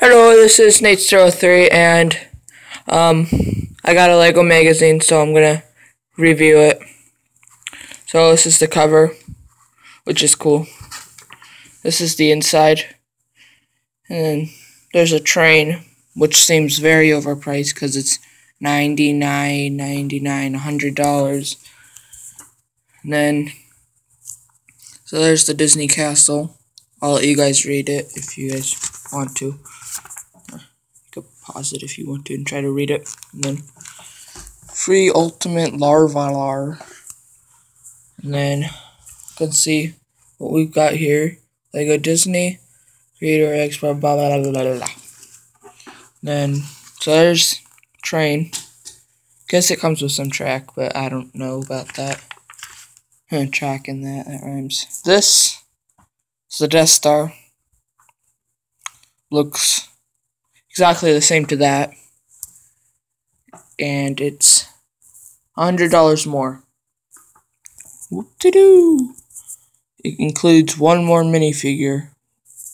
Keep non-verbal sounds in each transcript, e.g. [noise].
Hello, this is Nate03 and um I got a Lego magazine so I'm gonna review it. So this is the cover, which is cool. This is the inside. And then there's a train, which seems very overpriced because it's $99, $99, $100. And then, so there's the Disney Castle. I'll let you guys read it if you guys want to. You could pause it if you want to and try to read it. And then free ultimate larvalar. And then you can see what we've got here. Lego Disney, Creator blah blah blah blah blah. blah. Then so there's train. Guess it comes with some track, but I don't know about that. track in that that rhymes. This is the Death Star looks exactly the same to that. And it's $100 more. Whoop-de-doo! It includes one more minifigure,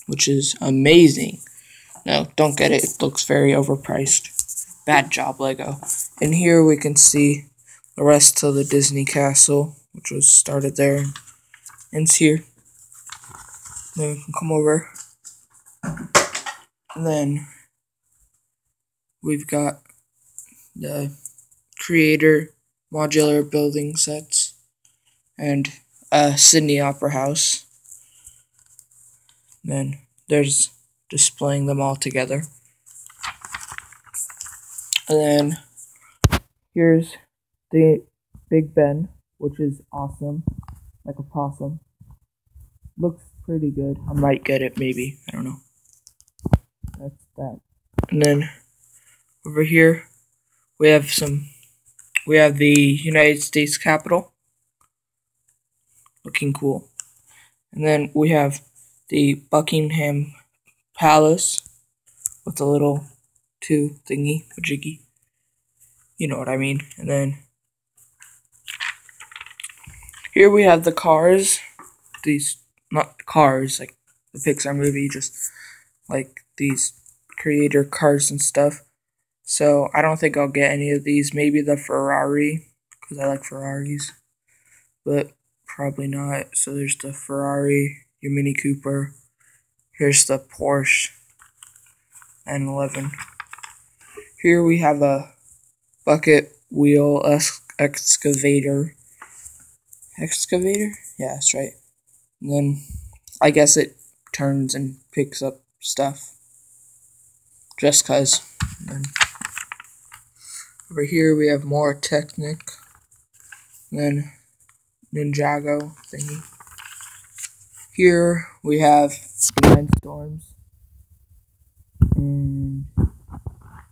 which is amazing. No, don't get it. It looks very overpriced. Bad job, Lego. And here we can see the rest of the Disney castle, which was started there. And it's here. Then we can come over. And then we've got the creator modular building sets and a Sydney Opera House. then there's displaying them all together. And then here's the Big Ben, which is awesome, like a possum. Looks pretty good. I might get it, maybe. I don't know. That's that. And then over here, we have some. We have the United States Capitol. Looking cool. And then we have the Buckingham Palace with a little two thingy, jiggy. You know what I mean. And then here we have the cars. These not cars like the Pixar movie, just like these creator cars and stuff. So I don't think I'll get any of these. Maybe the Ferrari because I like Ferraris, but probably not. So there's the Ferrari, your Mini Cooper. Here's the Porsche 911. Here we have a bucket wheel excavator. Excavator? Yeah, that's right. And then I guess it turns and picks up stuff. Just cause. And over here we have more Technic. Then Ninjago thingy. Here we have Nine Storms. And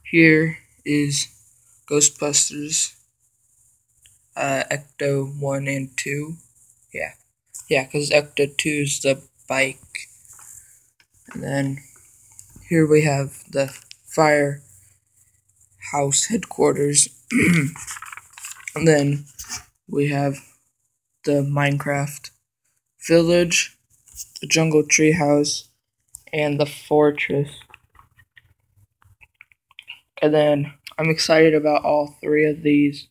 here is Ghostbusters uh, Ecto 1 and 2. Yeah. Yeah, because Ecto 2 is the bike. And then here we have the fire house headquarters. and [clears throat] then we have the Minecraft village, the jungle tree house, and the fortress. And then I'm excited about all three of these.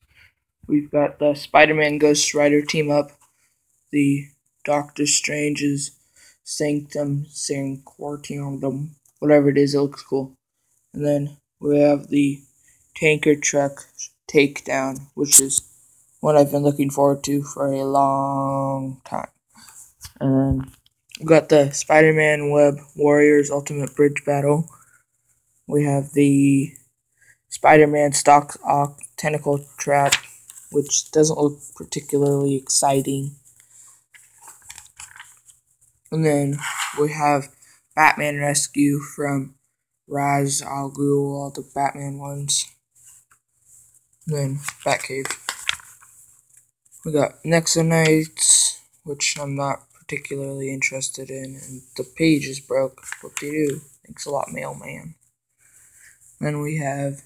We've got the Spider-Man Ghost Rider team up, the Doctor Strange's Sanctum Sanctorum, whatever it is, it looks cool. And then we have the Tanker Truck Takedown, which is one I've been looking forward to for a long time. And then we got the Spider Man Web Warriors Ultimate Bridge Battle. We have the Spider Man Doc Ock Tentacle Trap, which doesn't look particularly exciting. And then we have Batman Rescue from Ra's al Ghul, all the Batman ones. Then Batcave. We got Nexo Knights, which I'm not particularly interested in, and the page is broke. What do you do? Thanks a lot, mailman. Then we have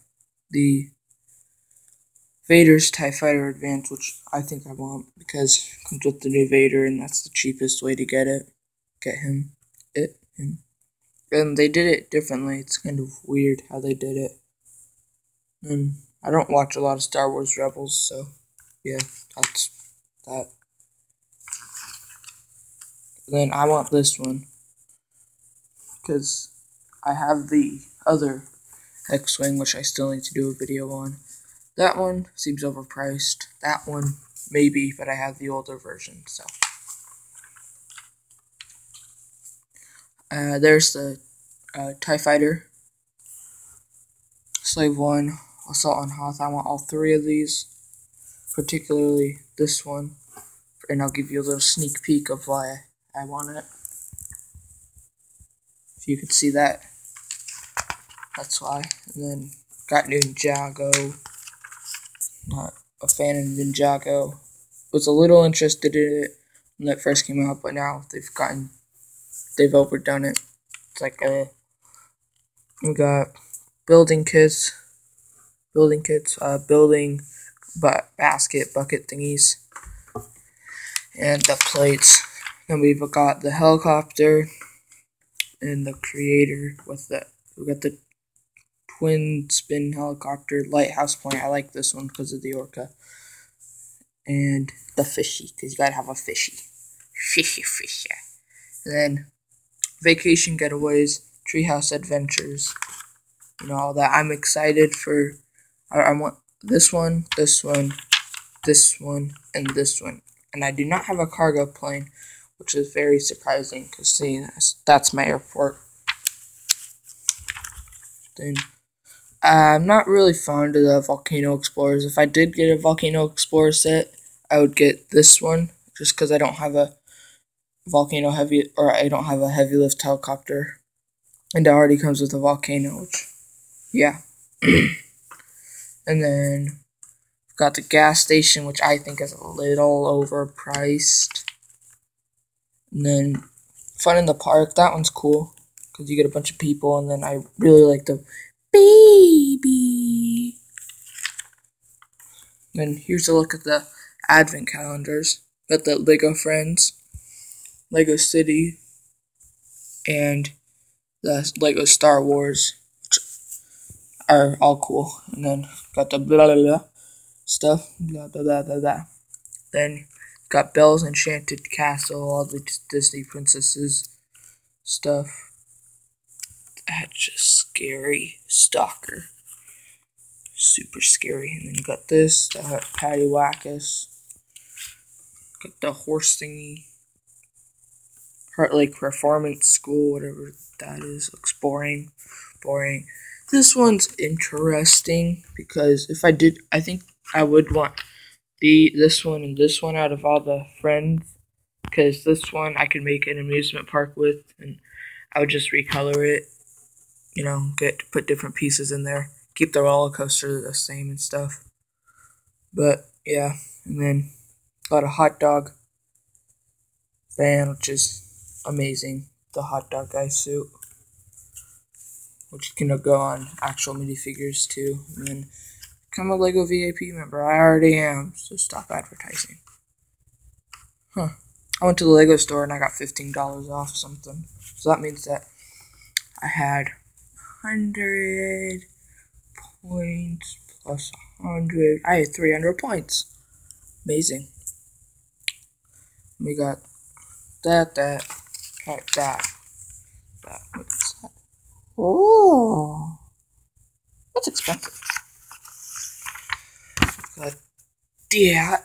the Vader's TIE Fighter Advance, which I think I want because comes with the new Vader, and that's the cheapest way to get it get him, it, him. And they did it differently. It's kind of weird how they did it. And I don't watch a lot of Star Wars Rebels, so yeah, that's that. Then I want this one because I have the other X-Wing, which I still need to do a video on. That one seems overpriced. That one, maybe, but I have the older version, so. Uh, there's the uh, TIE Fighter. Slave 1, Assault on Hoth. I want all three of these, particularly this one. And I'll give you a little sneak peek of why I want it. If you could see that. That's why. And then got Ninjago. Not a fan of Ninjago. Was a little interested in it when it first came out, but now they've gotten they've overdone it. It's like a we got building kits, building kits, uh, building but basket bucket thingies, and the plates. Then we've got the helicopter and the creator with the we got the twin spin helicopter lighthouse point. I like this one because of the orca. And the fishy, because you gotta have a fishy. Fishy, fishy. Then vacation getaways, treehouse adventures, you know, all that. I'm excited for. I, I want this one, this one, this one, and this one. And I do not have a cargo plane, which is very surprising because, see, that's, that's my airport. Then I'm not really fond of the Volcano Explorers. If I did get a Volcano Explorer set, I would get this one just because I don't have a Volcano heavy or I don't have a heavy lift helicopter, and it already comes with a Volcano. Which, yeah, [clears throat] and then got the gas station, which I think is a little overpriced. And then Fun in the Park, that one's cool because you get a bunch of people, and then I really like the baby. Then here's a look at the advent calendars. Got the Lego Friends, Lego City, and the Lego Star Wars, are all cool. And then got the blah blah blah stuff, blah blah blah blah blah. Then got Belle's Enchanted Castle, all the Disney princesses stuff. That's just scary stalker. Super scary. And then you got this, uh, Patty Wackus. Got the horse thingy. Heart Lake Performance School, whatever that is. Looks boring. Boring. This one's interesting because if I did, I think I would want the this one and this one out of all the friends because this one I could make an amusement park with and I would just recolor it you know, get put different pieces in there, keep the roller coaster the same and stuff. But yeah, and then got a hot dog fan, which is amazing. The hot dog guy suit, which can go on actual minifigures too. And then become a Lego VIP member. I already am, so stop advertising. Huh. I went to the Lego store and I got $15 off something. So that means that I had hundred points plus hundred. I had three hundred points. Amazing. We got that, that, that, that. that. Oh, that's expensive. Got that,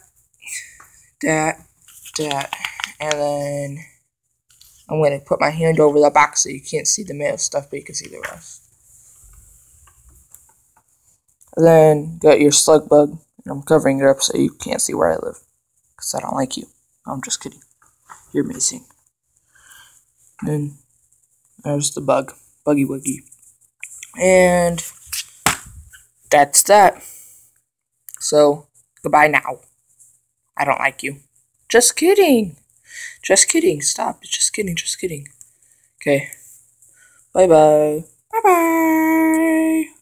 that, that, and then I'm going to put my hand over the box so you can't see the mail stuff, but you can see the rest. And then got your slug bug, and I'm covering it up so you can't see where I live. Because I don't like you. I'm just kidding. You're missing. Then there's the bug. Buggy Wuggy. And that's that. So, goodbye now. I don't like you. Just kidding. Just kidding. Stop. Just kidding. Just kidding. Okay. Bye bye. Bye bye.